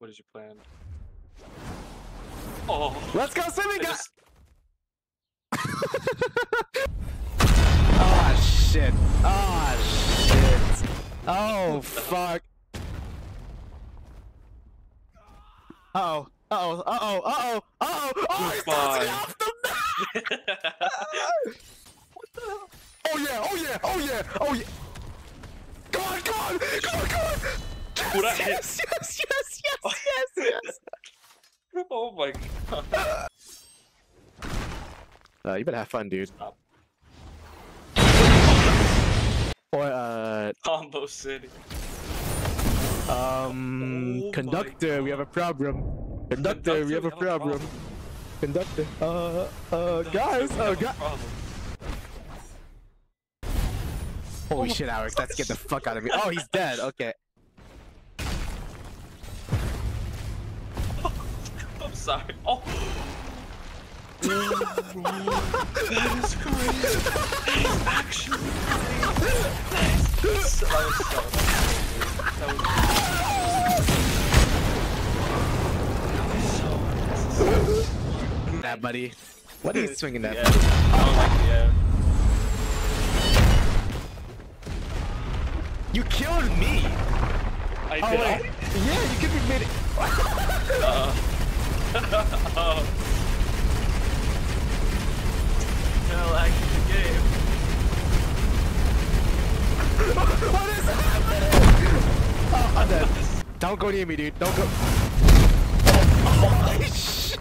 What is your plan? Oh, Let's go swimming, guys! Oh shit. Oh shit. Oh fuck. Uh oh. Uh oh. Uh oh. Uh oh. Uh oh. Oh, he's tossing off the map. what the hell? Oh yeah. Oh yeah. Oh yeah. Oh yeah. Come on. Come on. Come on. Come on. Would I hit- Yes. Yes. Yes. Yes. Oh my god. Uh, you better have fun, dude. Stop. Or uh, Combo City. um, Oh conductor, we have a problem. Conductor, we have a problem. Conductor, uh, uh, guys, oh god. Holy shit, Alex, let's get the fuck out of here. Oh, he's dead. Okay. Sorry. Oh. that is crazy. That is actually crazy. That is so, that was so that was, that was so That buddy. What are you swinging that? Yeah. Oh, like, yeah. You killed me. I Oh did. wait. Yeah, you could be made. Uh, oh. No, like the game. what is happening? Oh, I'm dead. Don't go near me, dude. Don't go. Holy shit!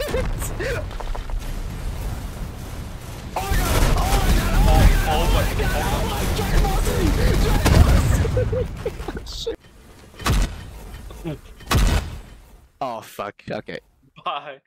Oh my god! Oh my god! Oh, my god! oh my Dragon Ball Z! Dragon Ball Z! Shit. Oh fuck. Okay. Bye.